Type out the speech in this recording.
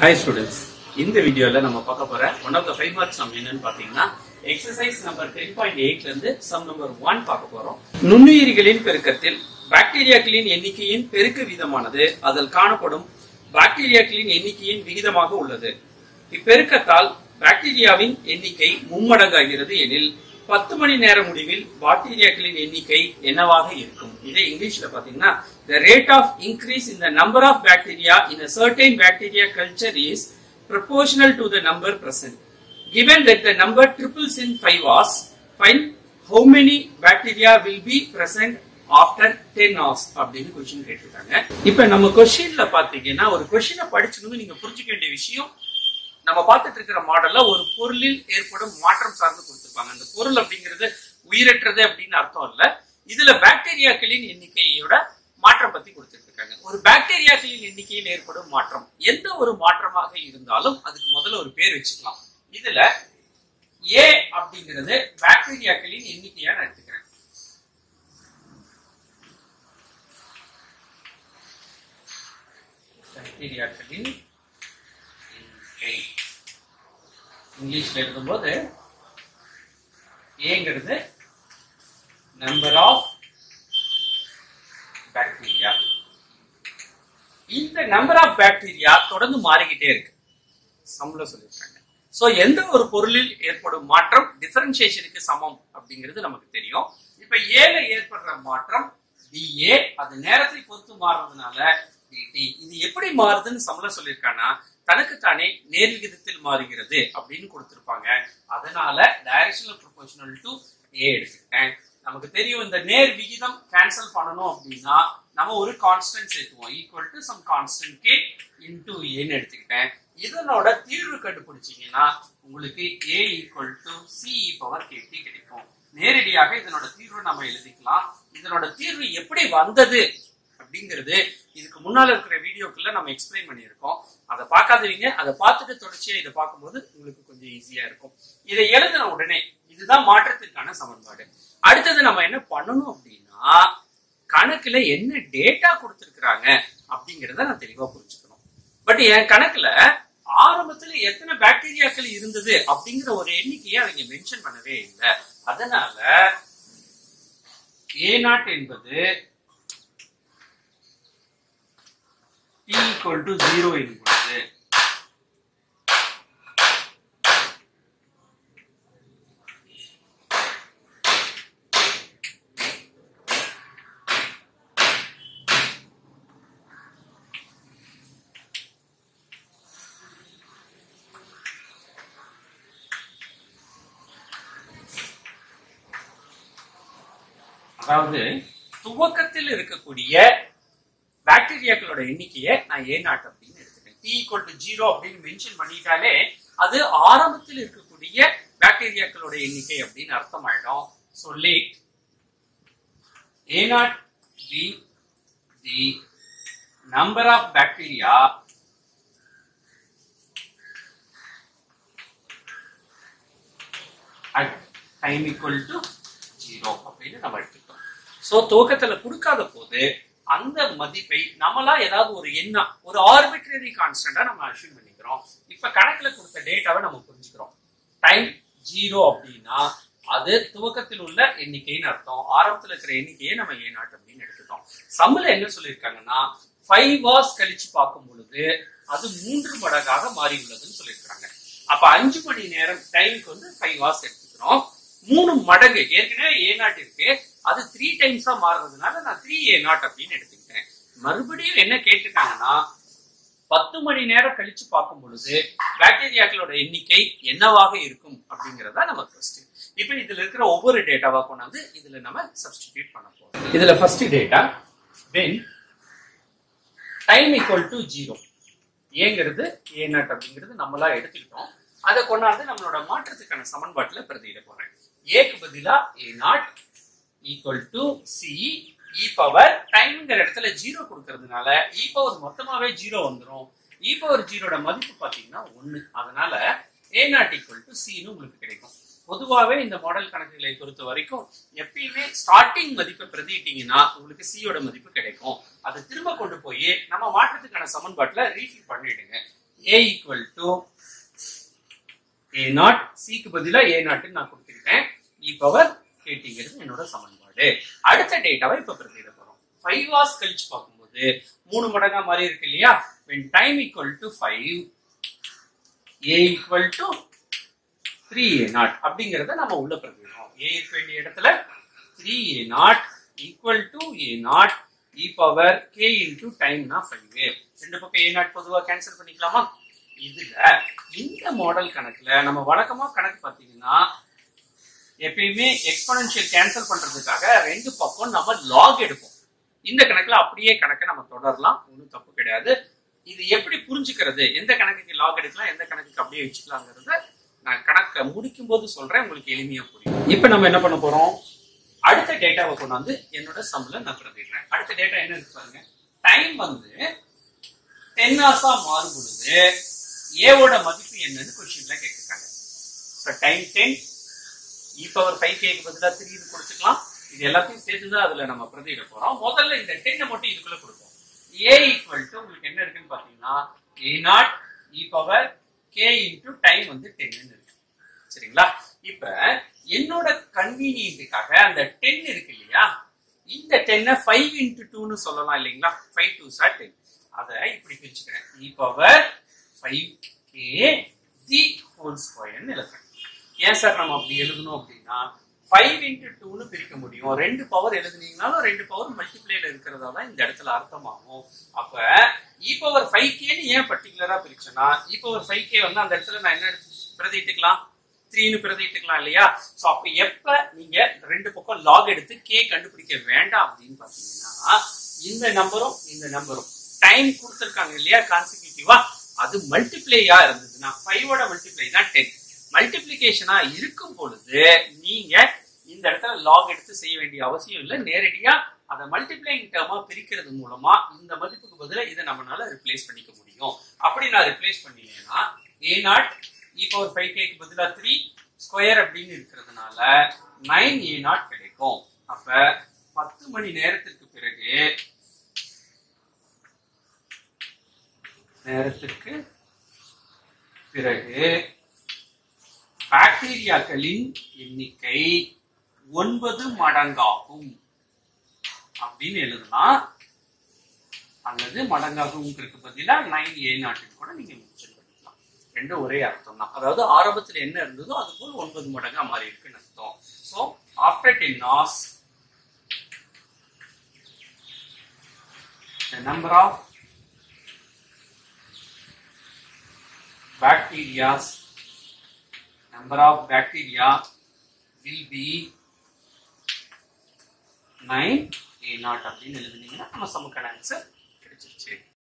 Hi students இந்த வீடியோல நம்ம பார்க்க போற one of the five marks sum என்னன்னு பாத்தீங்கன்னா எக்ஸசைஸ் நம்பர் டென் பாயிண்ட் எயிட்ல இருந்து சம் நம்பர் ஒன் பார்க்க போறோம். நுண்ணுயிரிகளின் பெருக்கத்தில் பாக்டீரியாக்களின் எண்ணிக்கையின் பெருக்க வீதமானது அதில் காணப்படும் பாக்டீரியாக்களின் எண்ணிக்கையின் விகிதமாக உள்ளது. இப்பெருக்கத்தால் பாக்டீரியாவின் எண்ணிக்கை மும்மடங்காகிறது எனில் பத்து மணி நேர முடிவில் பாக்டீரியாக்களின் எண்ணிக்கை என்னவாக இருக்கும் இதே இங்கிலீஷ்ல பாத்தீங்கன்னா the rate of increase in the number of bacteria in certain bacteria culture is proportional to the number present. Given that the number triples in 5 hours, find how many bacteria will be present after 10 hours அப்படின்னு question கேட்டிருக்காங்க இப்ப நம்ம கொஸ்டின்ல பாத்தீங்கன்னா ஒரு கொஸ்டினை படிச்சுக்கணும் நீங்க புரிஞ்சுக்க வேண்டிய விஷயம் நம்ம பார்த்துட்டு இருக்கிற மாடல்ல ஒரு பொருளில் ஏற்படும் மாற்றம் சார்ந்து கொடுத்துருப்பாங்க. அந்த பொருள் அப்படிங்கிறது உயிரற்றது அப்படின்னு அர்த்தம் இல்ல. இதுல பாக்டீரியாக்களின் எண்ணிக்கையோட மாற்றம் பத்தி கொடுத்துருக்காங்க. ஒரு பாக்டீரியாக்களின் எண்ணிக்கையில் ஏற்படும் மாற்றம் எந்த ஒரு மாற்றமாக இருந்தாலும் அதுக்கு முதல்ல ஒரு பேர் வச்சுக்கலாம். இதுல ஏ அப்படிங்கிறது பாக்டீரியாக்களின் எண்ணிக்கையா நான் எடுத்துக்கிறேன். பாக்டீரியாக்களின் எண்ணிக்கை. இங்கிலீஷில் எழுதும்போது ஏங்கிறது நம்பர் ஆஃப் பாக்டீரியா இந்த நம்பர் ஆஃப் பாக்டீரியா தொடர்ந்து மாறிக்கிட்டே இருக்கு. சம்ல சொல்லியிருக்காங்க. சோ எந்த ஒரு பொருளில் ஏற்படும் மாற்றம் டிஃபரன்சியேஷனுக்கு சமம் அப்படிங்கிறது நமக்கு தெரியும். இப்ப ஏல ஏற்படுற மாற்றம் டிஏ அது நேரத்தை பொறுத்து மாறுறதுனால டிடி இது எப்படி மாறுதுன்னு சம்ல சொல்லியிருக்காங்கன்னா தனக்குத்தானே நேர் விகிதத்தில் மாறுகிறது அப்படின்னு கொடுத்திருப்பாங்க. அதனால டைரக்ஷனல் ப்ரொபோஷனல் டு ஏ எடுத்துக்கிட்டேன் நமக்கு தெரியும் இந்த நேர் விகிதம் கேன்சல் பண்ணணும் அப்படின்னா நம்ம ஒரு constant சேர்த்துவோம். Equal to some constant K into ஏன்னு எடுத்துக்கிட்டேன். இதனோட தீர்வு கண்டுபிடிச்சீங்கன்னா உங்களுக்கு A equal to C power KT கிடைக்கும். நேரடியாக இதனோட தீர்வு நம்ம எழுதிக்கலாம். இதனோட தீர்வு எப்படி வந்தது அப்படிங்கிறது இதுக்கு முன்னால இருக்கிற வீடியோக்குள்ள நம்ம எக்ஸ்பிளைன் பண்ணியிருக்கோம். அதை பார்க்காதவங்க. அதை பார்த்துட்டு தொடர்ச்சியா இதை பார்க்கும்போது உங்களுக்கு கொஞ்சம் ஈஸியா இருக்கும். இதை எழுதின உடனே இதுதான் மாற்றத்திற்கான சமன்பாடு. அடுத்தது நம்ம என்ன பண்ணணும் அப்படின்னா கணக்குல என்ன டேட்டா கொடுத்துருக்குறாங்க அப்படிங்கறத நான் தெளிவா புரிஞ்சுக்கணும். பட் என் கணக்குல ஆரம்பத்துல எத்தனை பாக்டீரியாக்கள் இருந்தது அப்படிங்கிற ஒரு எண்ணிக்கையை அவங்க மென்ஷன் பண்ணவே இல்லை. அதனால ஏ நாட் என்பது ஈக்குவல் டு ஜீரோ 0 எனும் பொழுது அதாவது துவக்கத்தில் இருக்கக்கூடிய பாக்டீரியாக்களோட எண்ணிக்கையை நான் ஏ நாட் அப்படின்னு எடுத்துட்டேன். டி ஈக்குவல் டு ஜீரோ அப்படின்னு மென்ஷன் பண்ணிட்டாலே அது ஆரம்பத்தில் இருக்கக்கூடிய பாக்டீரியாக்களோட எண்ணிக்கை அப்படின்னு அர்த்தம் ஆயிடும் சொல்லி A naught P the number of bacteria at time equal to zero அப்படின்னு நம்ம எடுத்துக்கிட்டோம் ஸோ துவக்கத்துல கொடுக்காத போது அந்த மதிப்பை நம்மளா ஏதாவது ஒரு எண்ணம் ஒரு ஆர்பிட்ரரி கான்ஸ்டன்டா நம்ம அசியூம் பண்ணிக்கிறோம். இப்ப கணக்குல கொடுத்த டேட்டாவை நம்ம புரிஞ்சுக்கிறோம். டைம் ஜீரோ அப்படின்னா அது துவக்கத்தில் உள்ள எண்ணிக்கைன்னு அர்த்தம். ஆரம்பத்துல இருக்கிற எண்ணிக்கையை நம்ம ஏ நாட் அப்படின்னு எடுத்துட்டோம். சம்மில் என்ன சொல்லியிருக்காங்கன்னா ஃபைவ் ஹவர்ஸ் கழிச்சு பார்க்கும் பொழுது அது மூன்று மடங்காக மாறி உள்ளதுன்னு சொல்லியிருக்காங்க அப்ப அஞ்சு மணி நேரம் டைமுக்கு வந்து ஃபைவ் ஹவர்ஸ் எடுத்துக்கிறோம். மூணு மடங்கு. ஏற்கனவே ஏ நாட் இருக்கு. அது த்ரீ டைம்ஸா மாறுறதுனால நான் த்ரீ ஏ நாட் அப்படின்னு எடுத்துக்கிட்டேன் மறுபடியும் என்ன கேட்டிருக்காங்கன்னா பத்து மணி நேரம் கழிச்சு பார்க்கும் பொழுது பாக்டீரியாக்களோட எண்ணிக்கை என்னவாக இருக்கும் அப்படிங்கறதா நம்ம கொஸ்டின் இப்போ இதுல இருக்கிற ஒவ்வொரு டேட்டாவா கொண்டாந்து இதுல நம்ம சப்ஸ்டிடியூட் பண்ண போறோம். இதுல first data when time equal to zero ஏங்கிறது ஏ நாட் அப்படிங்கிறது நம்மளா எடுத்துக்கிட்டோம். அதை கொண்டாந்து நம்மளோட மாற்றத்துக்கான சமன்பாட்டுல பிரதியிட போறேன். ஏக்கு A naught equal to C E power டைம்ங்கிற இடத்துல ஜீரோ கொடுக்கறதுனால e இ பவர் மொத்தமாவே ஜீரோ வந்துடும் இ பவர் ஜீரோட மதிப்பு பாத்தீங்கன்னா ஒன்னு அதனால ஏ நாட் ஈக்குவல் டு சின்னு உங்களுக்கு கிடைக்கும். பொதுவாகவே இந்த மாடல் கணக்குகளை பொறுத்த வரைக்கும் எப்பயுமே ஸ்டார்டிங் மதிப்பை பிரதியிட்டீங்கன்னா உங்களுக்கு சியோட மதிப்பு கிடைக்கும். அதை திரும்ப கொண்டு போய் நம்ம மாற்றத்துக்கான சமன்பாட்டுல ரீஃபில் பண்ணிடுங்க. A equal to A naught சிக்கு பதிலா ஏ நாட்னு நான் கொடுத்துக்கிட்டேன். E இ பவர் கேட்டிங்கிறது என்னோட சமன்பாடு. அடுத்த டேட்டாவை இப்ப பிரதியிட போறோம். ஃபைவ் ஹவர்ஸ் கழிச்சு பார்க்கும்போது மூணு மடங்கா மாதிரி இருக்கு இல்லையா? When time equal to 5 a equal to 3a naught அப்படிங்கறத நம்ம உள்ள பிரதியிடணும் a இருக்க வேண்டிய இடத்துல 3a naught equal to A naught e power k into டைம்னா 5 ரெண்டு பக்கம் ஏ நாட் பொதுவா கேன்சல் பண்ணிக்கலாமா? இதுல இந்த மாடல் கணக்குல நம்ம வழக்கமா கணக்கு பார்த்தீங்கன்னா எப்பயுமே எக்ஸ்பனன்ஷியல் கேன்சல் பண்றதுக்காக ரெண்டு பக்கம் நம்ம லாக் எடுப்போம். இந்த கணக்குல அப்படியே கணக்கை நம்ம தொடரலாம். ஒன்றும் தப்பு கிடையாது. இது எப்படி புரிஞ்சுக்கிறது? எந்த கணக்குக்கு லாக் எடுக்கலாம்? எந்த கணக்குக்கு அப்படியே வச்சுக்கலாங்கிறத நான் கணக்கை முடிக்கும் போது சொல்றேன். உங்களுக்கு எளிமையா புரியும். இப்போ நம்ம என்ன பண்ண போறோம்? அடுத்த டேட்டாவை கொண்டாந்து என்னோட சம்ல நான் பிரதிடுறேன் அடுத்த டேட்டா என்ன இருக்கு பாருங்க. டைம் வந்து டென் ஹவர்ஸா மாறும் பொழுது ஏவோட மதிப்பு என்னன்னு கொஸ்டின்ல கேட்டிருக்காங்க. Time ten E power five கேக்கு பதிலாக த்ரீ கொடுத்துக்கலாம். இது எல்லாத்தையும் சேர்த்து தான் அதுல நம்ம பிரதியிட போறோம். முதல்ல இந்த டென்னை மட்டும் இதுக்குள்ள கொடுப்போம். ஏ ஈக்குவல் டு உங்களுக்கு என்ன இருக்குன்னு பாத்தீங்கன்னா A naught E power K into time வந்து டென்னு இருக்கு. சரிங்களா? இப்ப என்னோட கன்வீனியன்ட்டுக்காக அந்த டென் இருக்கு இல்லையா? இந்த டென்னை ஃபைவ் இன்டூ டூன்னு சொல்லலாம் இல்லைங்களா? ஃபைவ் டூ சார் டென் அதை இப்படி பிரிச்சுக்கிறேன். E power five K the whole ஸ்கொயர்னு எழுதுறேன். ஏன் சார் நம்ம அப்படி எழுதணும் அப்படின்னா ஃபைவ் இன்ட்டு டூன்னு பிரிக்க முடியும். ரெண்டு பவர் எழுதுனீங்கனாலும் ரெண்டு பவர் மல்டிப்ளேல இருக்கிறதா தான் இந்த இடத்துல அர்த்தமாகும். அப்ப இ பவர் ஃபைவ் கேன்னு ஏன் பர்டிகுலரா பிரிச்சேன்னா இ பவர் ஃபைவ் கே வந்து அந்த இடத்துல நான் என்ன பிரதிட்டுக்கலாம் த்ரீன்னு பிரதிட்டுக்கலாம் இல்லையா? ஸோ அப்ப எப்ப நீங்க ரெண்டு பக்கம் லாக் எடுத்து கே கண்டுபிடிக்க வேண்டாம் அப்படின்னு பாத்தீங்கன்னா இந்த நம்பரும் இந்த நம்பரும் டைம் கொடுத்துருக்காங்க இல்லையா? கான்சிக்யூட்டிவா அது மல்டிப்ளேயா இருந்ததுன்னா ஃபைவோட மல்டிப்ளை தான் டென் மல்டிபிளிகேஷனா இருக்கும் பொழுது நீங்க இந்த இடத்துல லாக் எடுத்து செய்ய வேண்டிய அவசியம் இல்லை. நேரடியா அதை மல்டிப்ளைங் டேர்மா பிரிக்கிறது மூலமா இந்த மதிப்புக்கு பதிலாக இதை நம்மளால ரிப்ளேஸ் பண்ணிக்க முடியும். அப்படி நான் ரிப்ளேஸ் பண்ணீங்கன்னா A naught E power five கேக்கு பதிலாக த்ரீ ஸ்கொயர் அப்படின்னு இருக்கிறதுனால நைன் ஏ நாட் கிடைக்கும். அப்ப பத்து மணி நேரத்திற்கு பிறகு நேரத்திற்கு பிறகு பாக்டீரியாக்களின் எண்ணிக்கை ஒன்பது மடங்காகும் அப்படின்னு எழுதலாம் அல்லது மடங்காகுங்கிறதுக்கு பதிலாக நைன் ஏ நாட்டின் கூட நீங்க மென்ஷன் பண்ணிக்கலாம். ரெண்டும் ஒரே அர்த்தம் தான் அதாவது ஆரம்பத்தில் என்ன இருந்ததோ அது போல் ஒன்பது மடங்கா மாறி இருக்குன்னு அர்த்தம். So after ten hours the number of bacteria number of bacteria will be 9 A naught அப்படின்னு எழுதுனீங்கன்னா நம்ம சமுக்கான ஆன்சர் கிடைச்சிருச்சு.